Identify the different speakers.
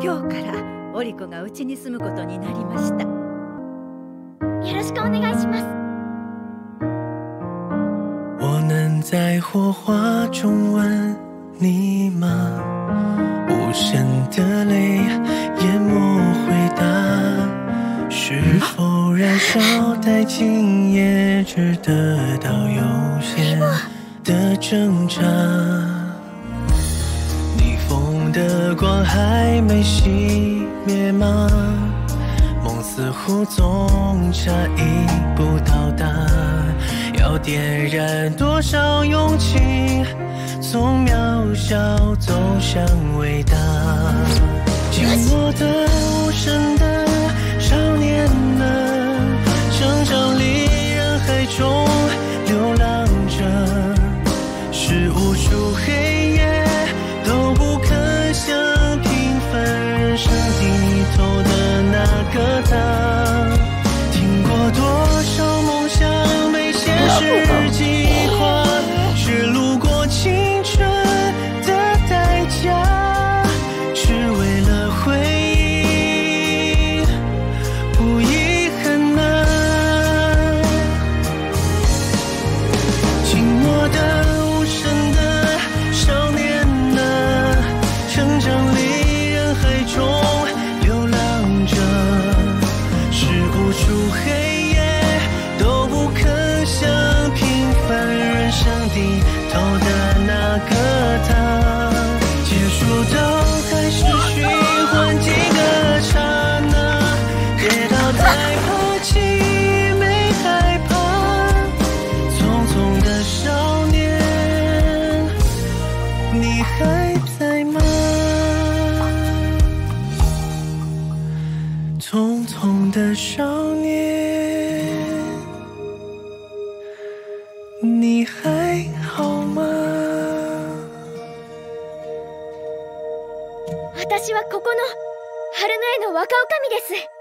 Speaker 1: 今日からオリコがうちに住むことになりました
Speaker 2: よろしくお願いします
Speaker 3: 我能在火花中吻你吗？无声的泪淹没回答，是否燃烧殆尽也只得到有限的挣扎？的光还没熄灭吗？梦似乎总差一步到达，要点燃多少勇气，从渺小走向伟大。紧握的、无声的少年们，成长里人海中无数黑夜都不肯向平凡人生低头的那个他。结束到开始循环几个刹那，跌倒再爬起没害怕。匆匆的少年，你还痛？的少年，你还好吗？
Speaker 2: 私はここの春の絵の若女将です